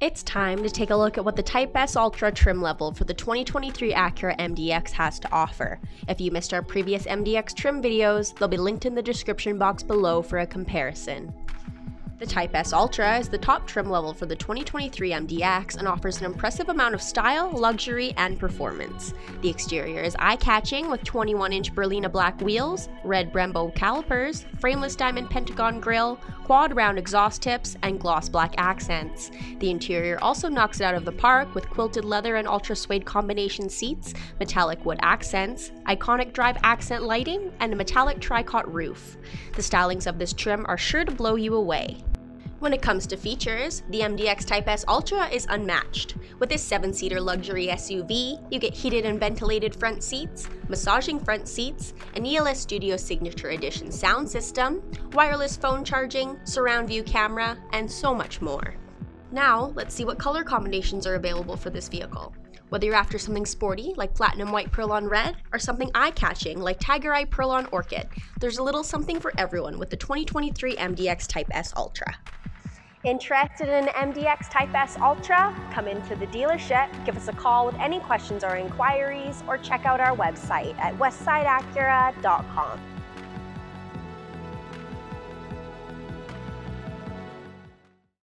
It's time to take a look at what the Type S Ultra trim level for the 2023 Acura MDX has to offer. If you missed our previous MDX trim videos, they'll be linked in the description box below for a comparison. The Type S Ultra is the top trim level for the 2023 MDX and offers an impressive amount of style, luxury, and performance. The exterior is eye-catching with 21-inch Berlina black wheels, red Brembo calipers, frameless diamond pentagon grille, quad round exhaust tips, and gloss black accents. The interior also knocks it out of the park with quilted leather and ultra suede combination seats, metallic wood accents, iconic drive accent lighting, and a metallic tricot roof. The stylings of this trim are sure to blow you away. When it comes to features, the MDX Type S Ultra is unmatched. With this 7-seater luxury SUV, you get heated and ventilated front seats, massaging front seats, an ELS Studio Signature Edition sound system, wireless phone charging, surround view camera, and so much more. Now, let's see what color combinations are available for this vehicle. Whether you're after something sporty, like platinum white pearl on red, or something eye-catching, like tiger eye pearl on orchid, there's a little something for everyone with the 2023 MDX Type S Ultra. Interested in an MDX Type S Ultra? Come into the dealership, give us a call with any questions or inquiries, or check out our website at westsideacura.com.